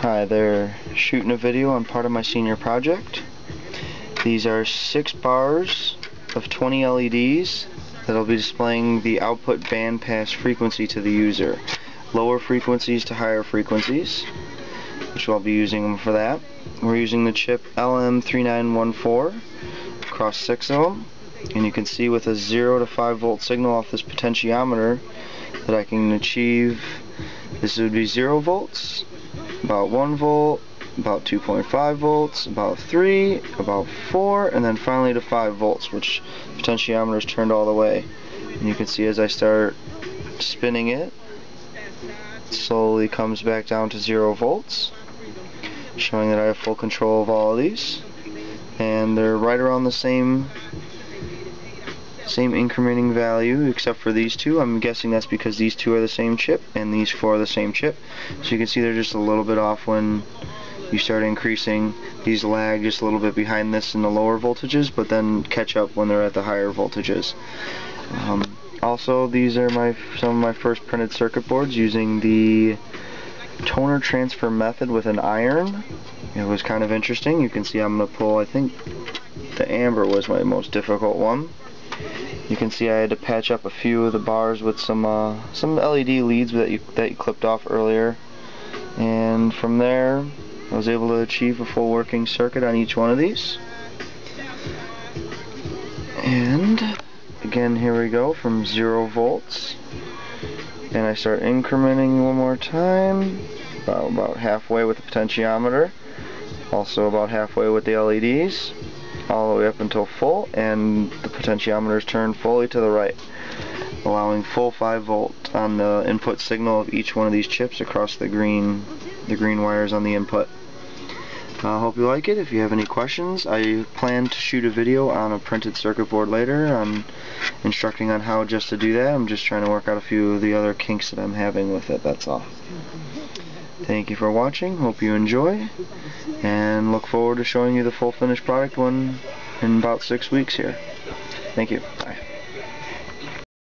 Hi, they're shooting a video on part of my senior project. These are six bars of 20 LEDs that'll be displaying the output bandpass frequency to the user. Lower frequencies to higher frequencies, which I'll be using them for that. We're using the chip LM3914 across six of them, and you can see with a 0 to 5 volt signal off this potentiometer that I can achieve, this would be 0 volts, about 1 volt, about 2.5 volts, about 3, about 4, and then finally to 5 volts, which potentiometer is turned all the way. And you can see as I start spinning it, it slowly comes back down to 0 volts, showing that I have full control of all of these. And they're right around the same same incrementing value except for these two. I'm guessing that's because these two are the same chip and these four are the same chip. So you can see they're just a little bit off when you start increasing. These lag just a little bit behind this in the lower voltages but then catch up when they're at the higher voltages. Um, also these are my some of my first printed circuit boards using the toner transfer method with an iron. It was kind of interesting. You can see I'm going to pull, I think the amber was my most difficult one. You can see I had to patch up a few of the bars with some uh, some LED leads that you that you clipped off earlier, and from there I was able to achieve a full working circuit on each one of these. And again, here we go from zero volts, and I start incrementing one more time, about about halfway with the potentiometer, also about halfway with the LEDs all the way up until full and the potentiometer is turned fully to the right allowing full 5 volt on the input signal of each one of these chips across the green the green wires on the input. I uh, hope you like it. If you have any questions, I plan to shoot a video on a printed circuit board later on instructing on how just to do that. I'm just trying to work out a few of the other kinks that I'm having with it, that's all. Thank you for watching. Hope you enjoy. And look forward to showing you the full finished product one in about six weeks here. Thank you.